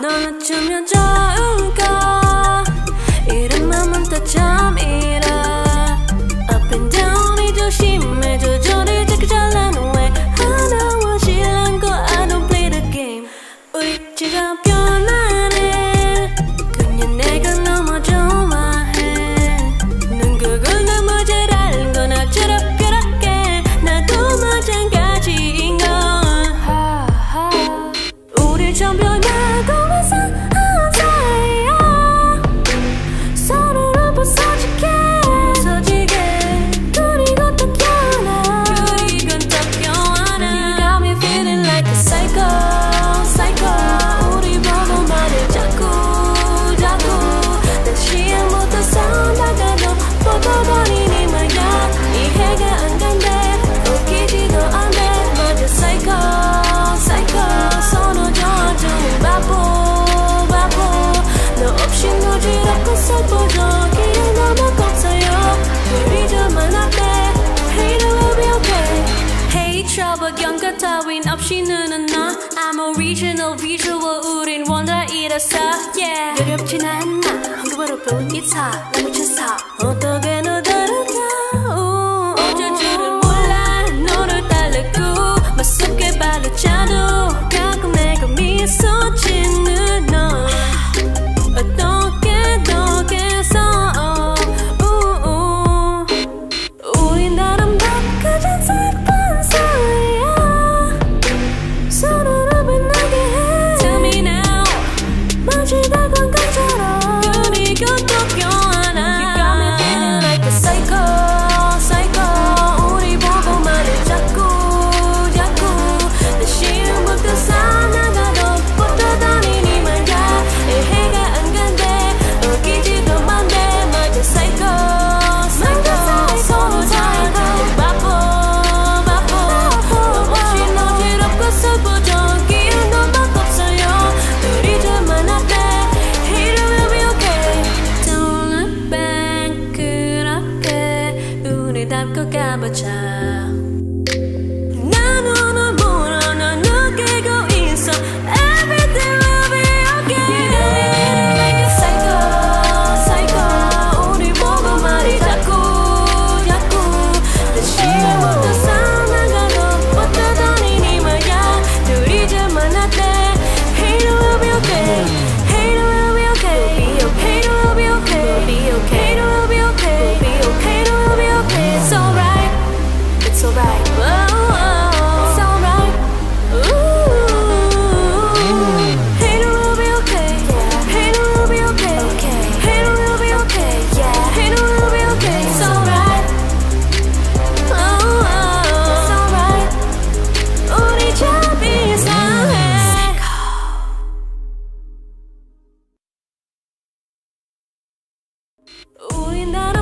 너 낮추면 좋을까? 이런 마음은 다 잠이 없이는 않나. I'm original visual. 우린 원더이라서 yeah. 두렵진 않나. 흥부로뿐 이차 너무 천사 어떻게 but child. 乌云打到。